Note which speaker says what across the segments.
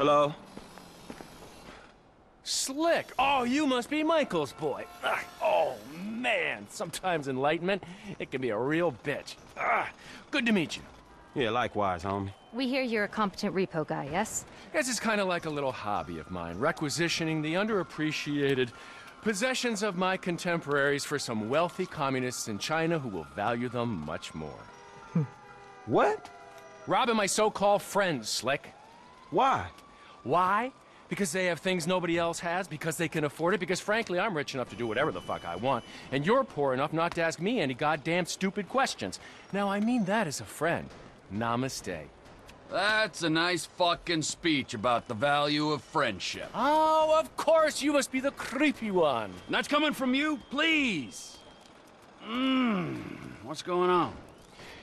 Speaker 1: Hello?
Speaker 2: Slick! Oh, you must be Michael's boy. Ah, oh, man. Sometimes enlightenment, it can be a real bitch. Ugh. Good to meet you.
Speaker 1: Yeah, likewise, homie.
Speaker 3: We hear you're a competent repo guy, yes?
Speaker 2: This is kind of like a little hobby of mine, requisitioning the underappreciated possessions of my contemporaries for some wealthy communists in China who will value them much more. Hmm.
Speaker 1: What?
Speaker 2: Robbing my so-called friends, Slick.
Speaker 1: Why?
Speaker 2: Why? Because they have things nobody else has, because they can afford it, because frankly, I'm rich enough to do whatever the fuck I want, and you're poor enough not to ask me any goddamn stupid questions. Now, I mean that as a friend. Namaste.
Speaker 4: That's a nice fucking speech about the value of friendship.
Speaker 2: Oh, of course, you must be the creepy one.
Speaker 4: That's coming from you? Please. Mmm. What's going on?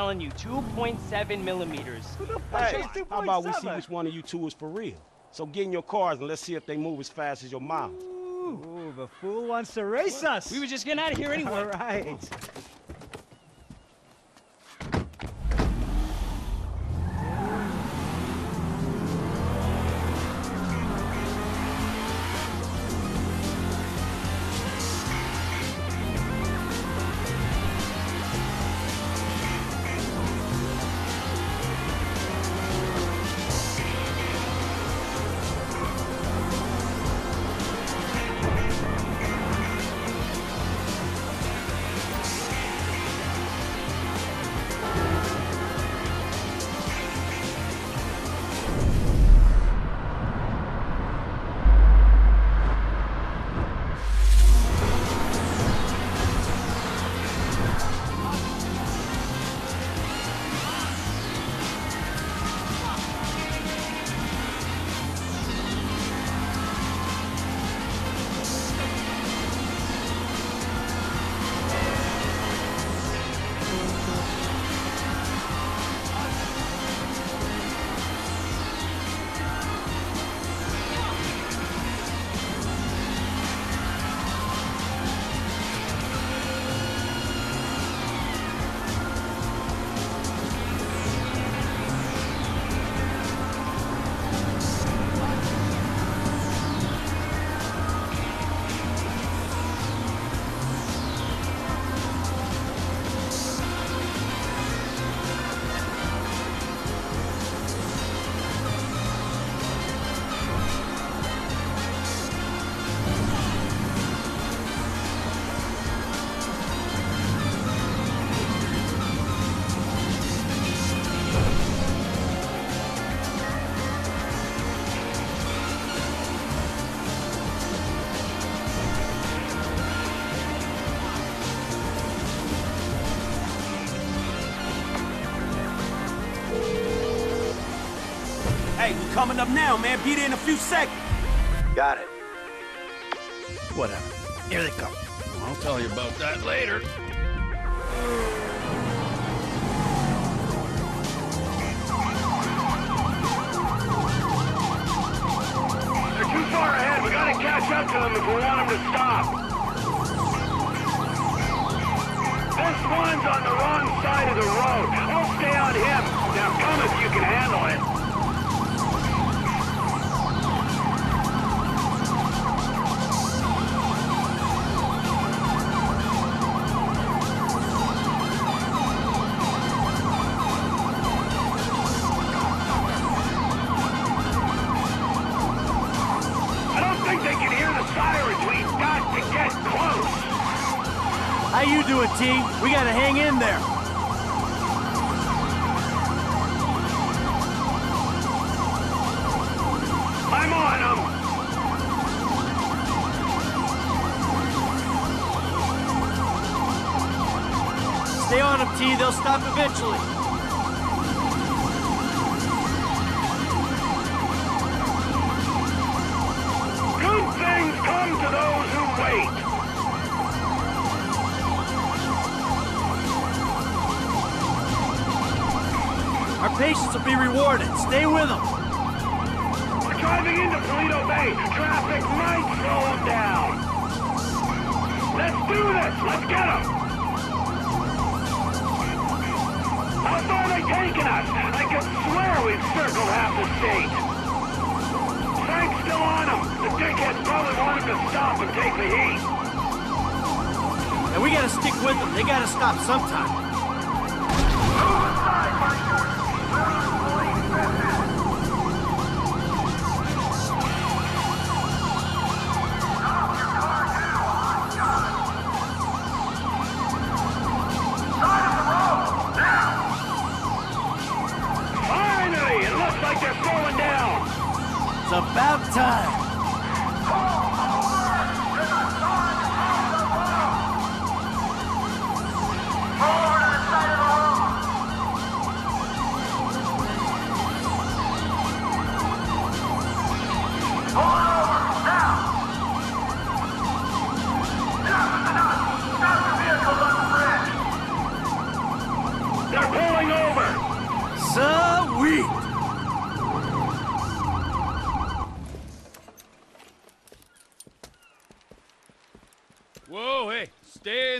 Speaker 5: telling you, 2.7 millimeters.
Speaker 1: Hey, how about we see which one of you two is for real? So get in your cars and let's see if they move as fast as your mouth.
Speaker 6: Ooh, the fool wants to race us.
Speaker 5: We were just getting out of here anyway.
Speaker 6: All right.
Speaker 1: Coming up now, man. Be there in a few seconds.
Speaker 7: Got it.
Speaker 8: Whatever. Here they come.
Speaker 4: I'll tell you about that later.
Speaker 9: They're too far ahead. We gotta catch up to them if we want them to stop. This one's on the wrong side of the road. I'll stay on him. Now come if you can handle it. I don't think they can hear the sirens. We got to get close.
Speaker 8: You doing, T? We gotta hang in there.
Speaker 9: I'm on them.
Speaker 8: Stay on them, T. They'll stop eventually.
Speaker 9: Good things come to those who wait.
Speaker 8: Patience will be rewarded. Stay with them.
Speaker 9: We're driving into Paleto Bay. Traffic might slow them down. Let's do this. Let's get them. How far are they taking us? I can swear we've circled half the state. Frank's still on them. The dickheads probably wanted to stop and take the heat.
Speaker 8: And we gotta stick with them. They gotta stop sometime.
Speaker 9: Finally! It looks like they're slowing down.
Speaker 8: It's about time. Now the vehicle little friend.
Speaker 9: They're pulling over
Speaker 4: hey, stay in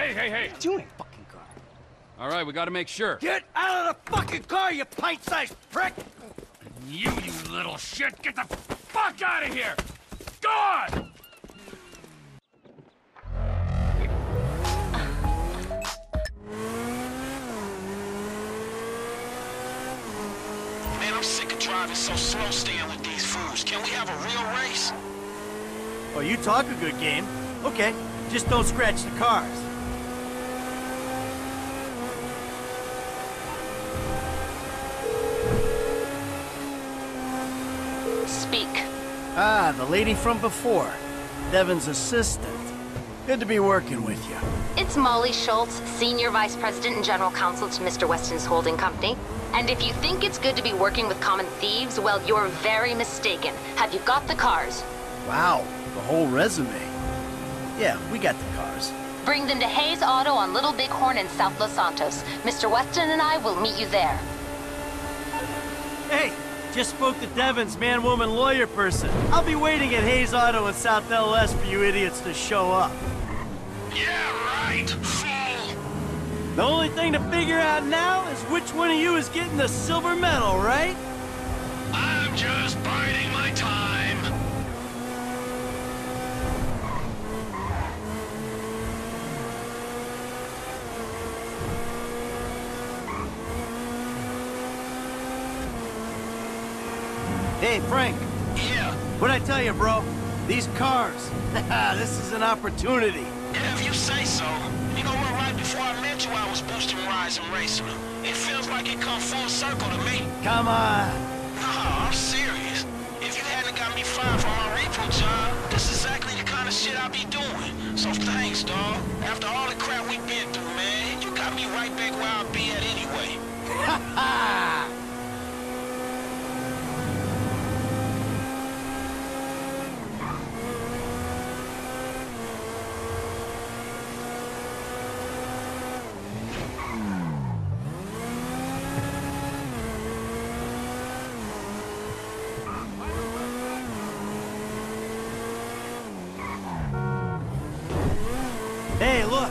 Speaker 5: Hey!
Speaker 4: Hey, hey, hey.
Speaker 5: Doing?
Speaker 8: Fucking car.
Speaker 4: All right, we gotta make sure.
Speaker 8: Get out of the fucking car, you pint-sized prick!
Speaker 4: You, you little shit, get the fuck out of here! Go on!
Speaker 10: Man, I'm sick of driving so slow staying with these fools. Can we have a real race?
Speaker 8: Oh, you talk a good game. Okay, just don't scratch the cars. Ah, the lady from before. Devin's assistant. Good to be working with you.
Speaker 3: It's Molly Schultz, Senior Vice President and General Counsel to Mr. Weston's holding company. And if you think it's good to be working with common thieves, well, you're very mistaken. Have you got the cars?
Speaker 8: Wow, the whole resume. Yeah, we got the cars.
Speaker 3: Bring them to Hayes Auto on Little Bighorn in South Los Santos. Mr. Weston and I will meet you there.
Speaker 8: Hey, just spoke to Devin's man-woman lawyer person. I'll be waiting at Hayes Auto in South LS for you idiots to show up.
Speaker 10: Yeah, right, fool.
Speaker 8: The only thing to figure out now is which one of you is getting the silver medal, right?
Speaker 10: I'm just biding my time.
Speaker 8: Hey, Frank.
Speaker 10: Yeah.
Speaker 8: What'd I tell you, bro? These cars. this is an opportunity.
Speaker 10: Yeah, if you say so. You know what, right before I met you, I was boosting rides and racing them. It feels like it come full circle to me.
Speaker 8: Come on.
Speaker 10: Nah, I'm serious. If you hadn't got me fired from my repo job, this is exactly the kind of shit I'd be doing. So thanks, dawg. After all the crap we've been through, man, you got me right back where I be at anyway.
Speaker 8: Ha ha! Hey, look,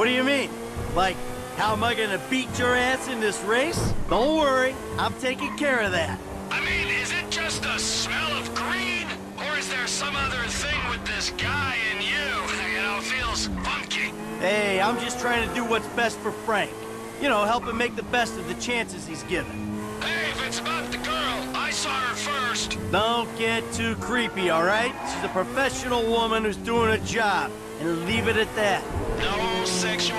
Speaker 8: What do you mean? Like, how am I gonna beat your ass in this race? Don't worry, I'm taking care of that.
Speaker 10: I mean, is it just the smell of green? Or is there some other thing with this guy and you? You know, feels funky.
Speaker 8: Hey, I'm just trying to do what's best for Frank. You know, help him make the best of the chances he's given.
Speaker 10: Hey, if it's about the girl, I saw her first.
Speaker 8: Don't get too creepy, all right? She's a professional woman who's doing a job, and leave it at that.
Speaker 10: No sexual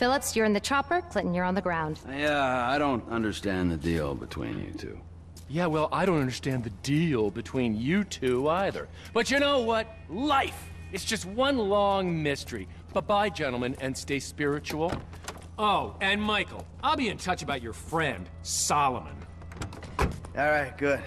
Speaker 3: Phillips, you're in the chopper, Clinton, you're on the ground.
Speaker 11: Yeah, I don't understand the deal between you two.
Speaker 2: Yeah, well, I don't understand the deal between you two either. But you know what? Life! It's just one long mystery. Bye-bye, gentlemen, and stay spiritual. Oh, and Michael, I'll be in touch about your friend, Solomon.
Speaker 8: All right, good.